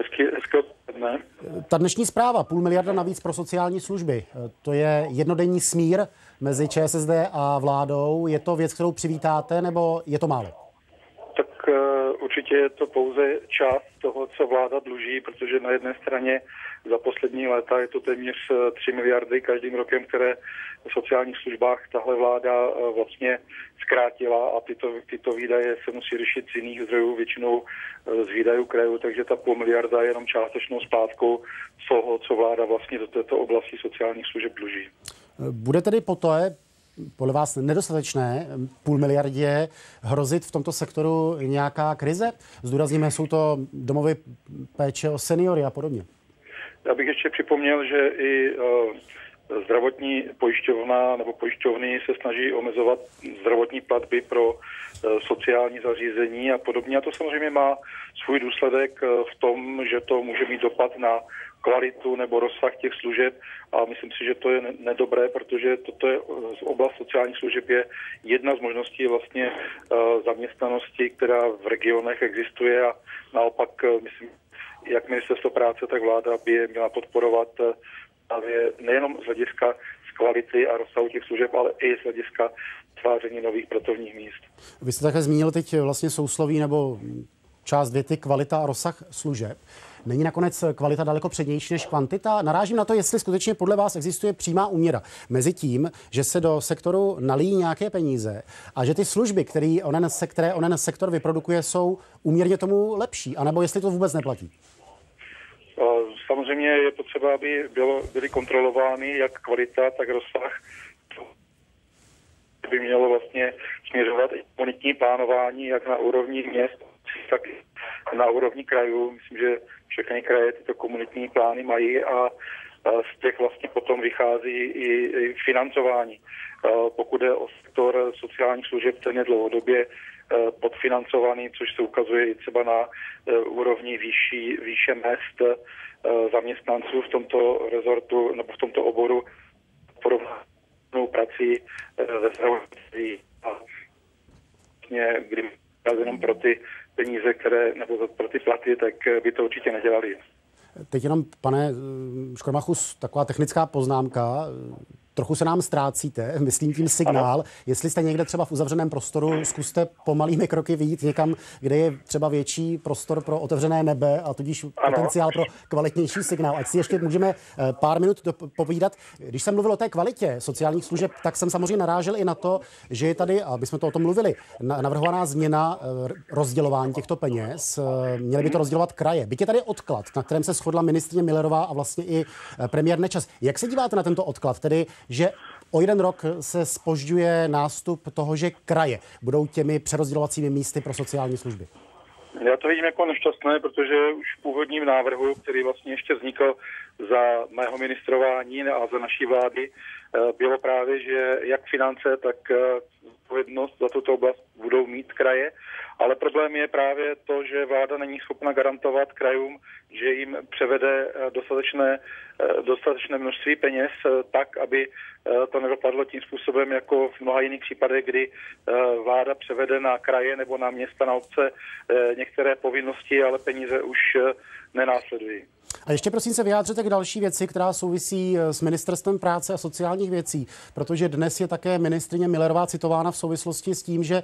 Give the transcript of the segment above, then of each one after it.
Hezky, hezky. Ta dnešní zpráva, půl miliarda navíc pro sociální služby, to je jednodenní smír mezi ČSSD a vládou. Je to věc, kterou přivítáte, nebo je to málo? Určitě je to pouze část toho, co vláda dluží, protože na jedné straně za poslední léta je to téměř 3 miliardy každým rokem, které v sociálních službách tahle vláda uh, vlastně zkrátila a tyto, tyto výdaje se musí řešit z jiných zdrojů, většinou uh, z výdajů krajů, takže ta půl miliarda je jenom částečnou splátkou toho, co vláda vlastně do této oblasti sociálních služeb dluží. Bude tedy poté podle vás nedostatečné půl miliardě hrozit v tomto sektoru nějaká krize? Zdůrazníme, jsou to domovy péče o seniory a podobně. Já bych ještě připomněl, že i uh, zdravotní pojišťovna nebo pojišťovny se snaží omezovat zdravotní platby pro uh, sociální zařízení a podobně. A to samozřejmě má svůj důsledek uh, v tom, že to může mít dopad na kvalitu nebo rozsah těch služeb a myslím si, že to je nedobré, protože toto je oblast sociálních služeb je jedna z možností vlastně zaměstnanosti, která v regionech existuje a naopak myslím, jak ministerstvo práce, tak vláda by je měla podporovat právě nejenom z hlediska z kvality a rozsahu těch služeb, ale i z hlediska tváření nových pracovních míst. Vy jste také zmínil teď vlastně sousloví nebo část věty kvalita a rozsah služeb. Není nakonec kvalita daleko přednější než kvantita? Narážím na to, jestli skutečně podle vás existuje přímá úměra mezi tím, že se do sektoru nalíjí nějaké peníze a že ty služby, které onen, které onen sektor vyprodukuje, jsou úměrně tomu lepší, anebo jestli to vůbec neplatí? Samozřejmě je potřeba, aby bylo, byly kontrolovány jak kvalita, tak rozsah. By mělo vlastně směřovat i komunitní plánování jak na úrovni měst, tak na úrovni krajů. Myslím, že všechny kraje tyto komunitní plány mají a z těch vlastně potom vychází i financování. Pokud je o sektor sociálních služeb, ten je dlouhodobě podfinancovaný, což se ukazuje i třeba na úrovni výší, výše mest zaměstnanců v tomto rezortu nebo v tomto oboru porovnanou prací ve zdravotnictví. A vlastně, kdy jenom pro ty peníze, které, nebo pro ty platy, tak by to určitě nedělali. Teď jenom, pane Škromachus, taková technická poznámka trochu se nám ztrácíte, myslím tím signál. Ano. Jestli jste někde třeba v uzavřeném prostoru, zkuste pomalými kroky vyjít někam, kde je třeba větší prostor pro otevřené nebe a tudíž ano. potenciál pro kvalitnější signál. Ať si ještě můžeme eh, pár minut povídat. Když jsem mluvil o té kvalitě sociálních služeb, tak jsem samozřejmě narážel i na to, že je tady, aby jsme to o tom mluvili, navrhovaná změna eh, rozdělování těchto peněz. Eh, měly by to rozdělovat kraje. Byť je tady odklad, na kterém se shodla ministrině Millerová a vlastně i premiér Nečas. Jak se díváte na tento odklad? Tedy že o jeden rok se spožďuje nástup toho, že kraje budou těmi přerozdělovacími místy pro sociální služby. Já to vidím jako nešťastné, protože už v původním návrhu, který vlastně ještě vznikl za mého ministrování a za naší vlády, eh, bylo právě, že jak finance, tak eh, odpovědnost za tuto oblast budou mít kraje. Ale problém je právě to, že vláda není schopna garantovat krajům, že jim převede eh, dostatečné, dostatečné množství peněz tak, aby to nedopadlo tím způsobem jako v mnoha jiných případech, kdy vláda převede na kraje nebo na města, na obce některé povinnosti, ale peníze už nenásledují. A ještě prosím se vyjádřete k další věci, která souvisí eh, s ministerstvem práce a sociálních věcí, protože dnes je také ministrině Millerová citována v souvislosti s tím, že e,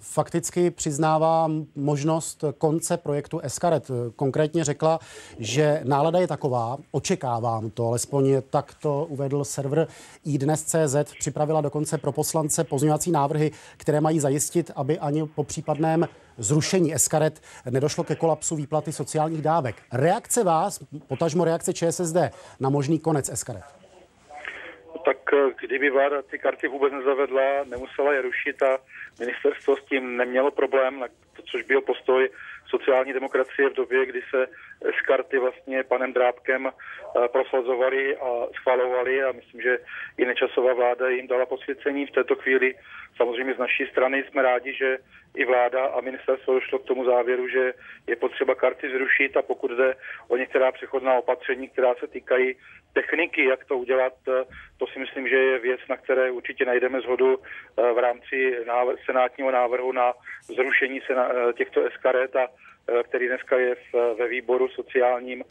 fakticky přiznává možnost konce projektu Eskaret. Konkrétně řekla, že nálada je taková, očekávám to, alespoň tak to uvedl server iDnes.cz, připravila dokonce pro poslance pozměňovací návrhy, které mají zajistit, aby ani po případném zrušení Eskaret nedošlo ke kolapsu výplaty sociálních dávek. Reakce vás, potažmo reakce ČSSD na možný konec Eskaret? Tak eh, kdyby vláda ty karty vůbec nezavedla, nemusela je rušit a ministerstvo s tím nemělo problém, což byl postoj sociální demokracie v době, kdy se karty vlastně panem Drábkem eh, prosazovali a schvalovali a myslím, že i nečasová vláda jim dala posvěcení. V této chvíli samozřejmě z naší strany jsme rádi, že i vláda a ministerstvo došlo k tomu závěru, že je potřeba karty zrušit a pokud jde o některá přechodná opatření, která se týkají techniky, jak to udělat, eh, to si myslím, že je věc, na které určitě najdeme zhodu eh, v rámci senátního návrhu na zrušení těchto eskaret a který dneska je ve výboru sociálním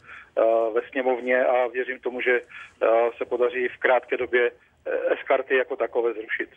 ve sněmovně a věřím tomu, že se podaří v krátké době S-karty jako takové zrušit.